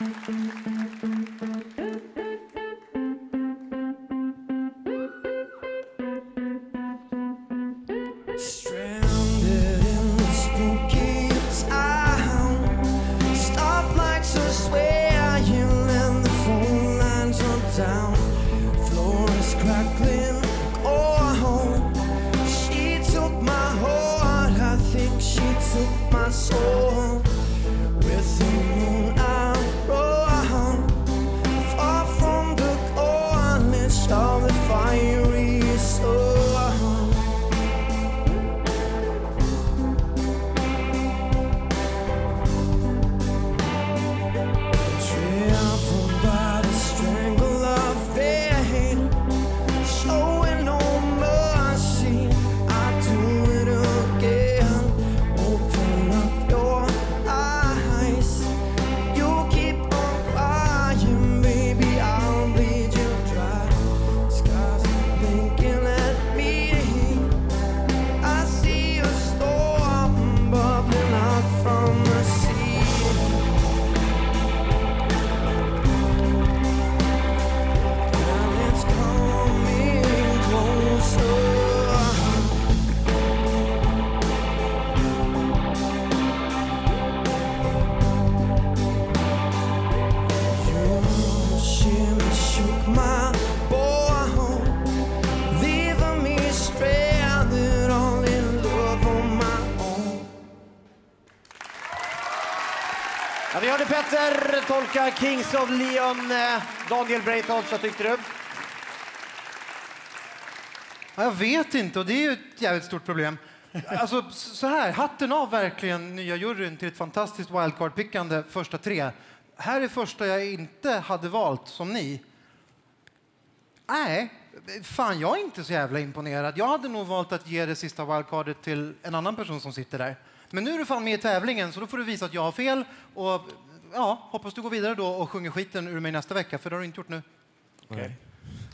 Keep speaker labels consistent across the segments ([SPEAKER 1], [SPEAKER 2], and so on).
[SPEAKER 1] Thank you.
[SPEAKER 2] Vi hörde Petter tolka Kings of Leon. Eh, Daniel Breitholtz, vad tyckte du?
[SPEAKER 3] Jag vet inte och det är ju ett jävligt stort problem. Alltså, så här, hatten av verkligen nya juryn till ett fantastiskt wildcard-pickande första tre. Här är första jag inte hade valt som ni. Nej, fan jag är inte så jävla imponerad. Jag hade nog valt att ge det sista wildcardet till en annan person som sitter där. Men nu är du fan med i tävlingen så då får du visa att jag har fel och ja, hoppas du går vidare då och sjunger skiten ur mig nästa vecka för det har du inte gjort nu.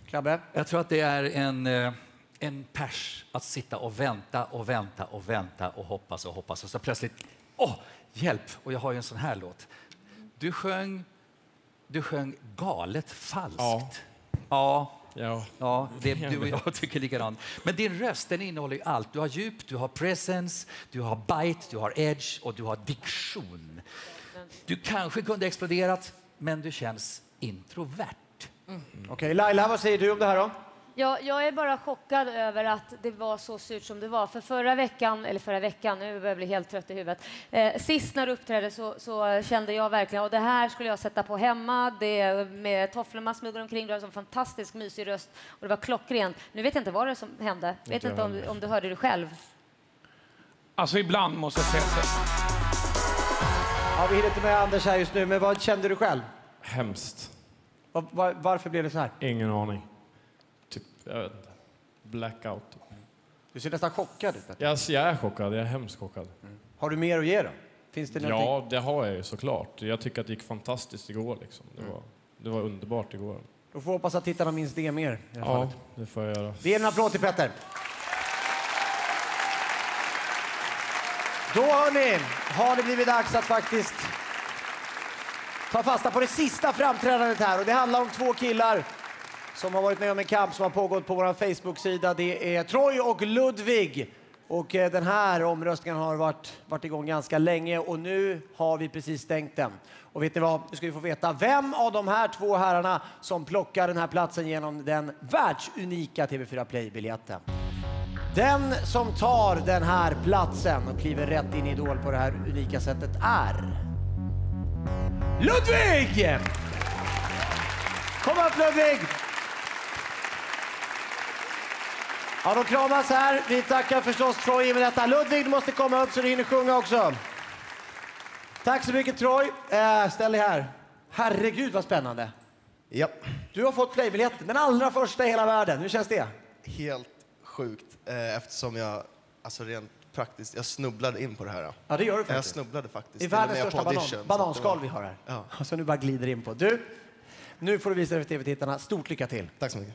[SPEAKER 2] Klabbe?
[SPEAKER 4] Jag tror att det är en, eh, en pers att sitta och vänta och vänta och vänta och hoppas och hoppas och så plötsligt, åh, hjälp! Och jag har ju en sån här låt. Du sjöng, du sjöng galet falskt.
[SPEAKER 5] Ja.
[SPEAKER 4] Ja,
[SPEAKER 5] Ja.
[SPEAKER 4] ja det, du och jag tycker likadant. Men din röst den innehåller ju allt. Du har djup, du har presence, du har bite, du har edge och du har diktion. Du kanske kunde exploderat, men du känns introvert.
[SPEAKER 2] Okej, Laila, vad säger du om det här då?
[SPEAKER 6] Ja, jag är bara chockad över att det var så surt som det var. För förra veckan, eller förra veckan, nu börjar jag bli helt trött i huvudet. Eh, sist när du uppträdde så, så kände jag verkligen, och det här skulle jag sätta på hemma, det med tofflorna smugglade omkring, du hade en sån fantastisk mysig röst och det var klockrent. Nu vet jag inte vad det är som hände. Vet
[SPEAKER 5] Inte
[SPEAKER 6] inte
[SPEAKER 5] jag
[SPEAKER 6] om, om du hörde det själv.
[SPEAKER 7] Alltså ibland måste jag säga så.
[SPEAKER 2] Ja, vi hinner inte med Anders här just nu, men vad kände du själv?
[SPEAKER 5] Hemskt.
[SPEAKER 2] Va- va- varför blev det så här?
[SPEAKER 5] Ingen aning. Typ, jag vet inte. Blackout.
[SPEAKER 2] Du ser nästan chockad ut. Petter.
[SPEAKER 5] Jag, jag är chockad. Jag är hemskt chockad.
[SPEAKER 2] Har du mer att ge då? Finns det någonting?
[SPEAKER 5] Ja, det har jag ju såklart. Jag tycker att det gick fantastiskt igår. Liksom. Det, var, det var underbart igår.
[SPEAKER 2] Då får hoppas att tittarna minns det mer. I det
[SPEAKER 5] Ja,
[SPEAKER 2] fallet.
[SPEAKER 5] det får jag göra.
[SPEAKER 2] Vi ger en applåd till Petter. Då hörni, har det blivit dags att faktiskt ta fasta på det sista framträdandet här. Och det handlar om två killar som har varit med om en kamp som har pågått på vår Facebook-sida. Det är Troy och Ludvig. Och eh, den här omröstningen har varit, varit igång ganska länge och nu har vi precis stängt den. Och vet ni vad? Nu ska vi få veta vem av de här två herrarna som plockar den här platsen genom den världsunika TV4 Play-biljetten. Den som tar den här platsen och kliver rätt in i Idol på det här unika sättet är... Ludvig! Kom upp Ludvig! Ja, de kramas här. Vi tackar förstås Troy med detta. Ludvig, du måste komma upp så du hinner sjunga också. Tack så mycket Troy. Eh, ställ dig här. Herregud vad spännande.
[SPEAKER 8] Ja,
[SPEAKER 2] Du har fått playbiljetten, den allra första i hela världen. Hur känns det?
[SPEAKER 8] helt sjukt eh, eftersom jag, alltså rent praktiskt, jag snubblade in på det här.
[SPEAKER 2] Ja, det gör du
[SPEAKER 8] Jag
[SPEAKER 2] faktiskt.
[SPEAKER 8] snubblade faktiskt. Och
[SPEAKER 2] världens största banan, bananskal vi har här.
[SPEAKER 8] Ja.
[SPEAKER 2] Så nu bara glider in på. Du, nu får du visa dig för tv-tittarna. Stort lycka till.
[SPEAKER 8] Tack så mycket.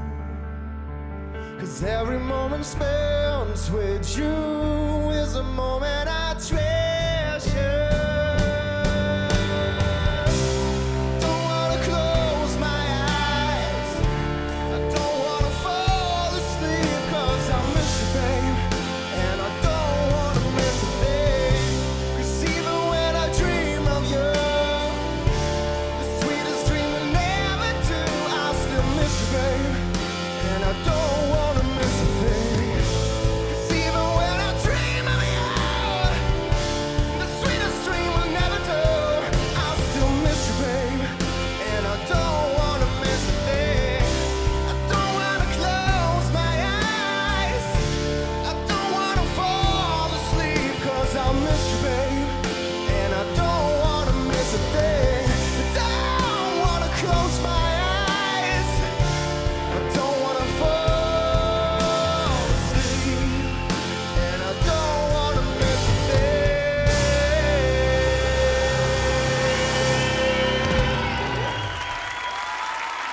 [SPEAKER 1] Cause every moment spent with you is a moment I treasure.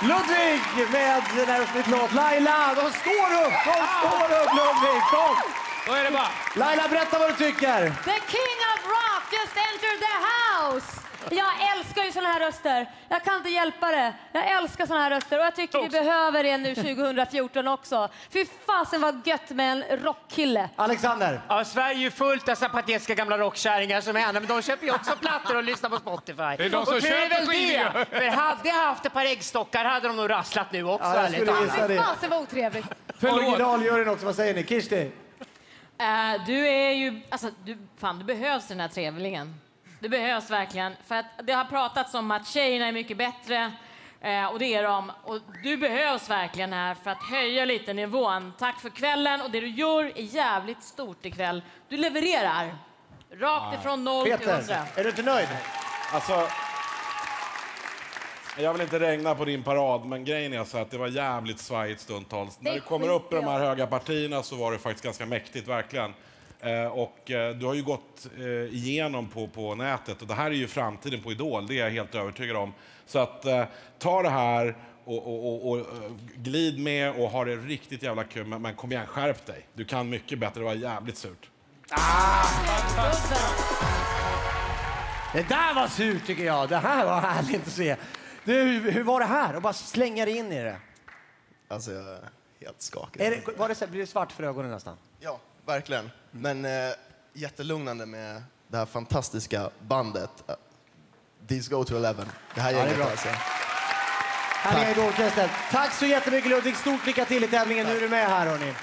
[SPEAKER 2] Ludvig med den Aerosmith-låt. Laila, de står upp! De står upp, Ludvig! Kom!
[SPEAKER 7] Då är det bara...
[SPEAKER 2] Laila, berätta vad du tycker.
[SPEAKER 6] The king of rock just entered the house! Jag älskar ju såna här röster. Jag kan inte hjälpa det. Jag älskar såna här röster och jag tycker vi behöver det nu 2014 också. Fy fasen vad gött med en rockkille.
[SPEAKER 2] Alexander.
[SPEAKER 9] Ja, Sverige är fullt av patetiska gamla rockkärringar som henne, men de köper ju också plattor och lyssnar på Spotify.
[SPEAKER 7] Det är de som
[SPEAKER 9] och det är
[SPEAKER 7] köper
[SPEAKER 9] väl
[SPEAKER 7] skivor.
[SPEAKER 9] det. För hade jag haft ett par äggstockar hade de nog rasslat nu också.
[SPEAKER 2] Ja, jag skulle gissa
[SPEAKER 6] Fy
[SPEAKER 2] det.
[SPEAKER 6] fasen vad otrevligt.
[SPEAKER 2] Originaljuryn också, vad säger ni? Kirsti?
[SPEAKER 10] Eh, du är ju... Alltså, du, fan, du behövs den här tävlingen. Du behövs verkligen. För att det har pratats om att tjejerna är mycket bättre. eh, och det är de. Och du behövs verkligen här för att höja lite nivån. Tack för kvällen och det du gör är jävligt stort ikväll. Du levererar. Rakt ifrån noll till hundra.
[SPEAKER 2] Peter, är du inte nöjd?
[SPEAKER 11] Alltså, jag vill inte regna på din parad, men grejen är så att det var jävligt svajigt stundtals. När
[SPEAKER 6] är
[SPEAKER 11] det kommer upp i de här höga partierna så var det faktiskt ganska mäktigt, verkligen. Eh, och eh, du har ju gått eh, igenom på, på nätet och det här är ju framtiden på Idol, det är jag helt övertygad om. Så att ta det här och, och, och, och glid med och ha det riktigt jävla kul, men, men kom igen, skärp dig. Du kan mycket bättre, det var jävligt surt.
[SPEAKER 2] Det där var surt tycker jag. Det här var härligt att se. Du, hur var det här? Och bara slänga dig in i det.
[SPEAKER 8] Alltså, jag är helt skakad.
[SPEAKER 2] Är det var det blir det svart för ögonen nästan?
[SPEAKER 8] Ja, verkligen. Men eh, jättelugnande med det här fantastiska bandet. These go to 11. Det här
[SPEAKER 2] Ja,
[SPEAKER 8] gänget
[SPEAKER 2] bra.
[SPEAKER 8] alltså.
[SPEAKER 2] Härliga Idolorkestern. Tack så jättemycket Ludvig. Stort lycka till i tävlingen. Nu är du med här hörni.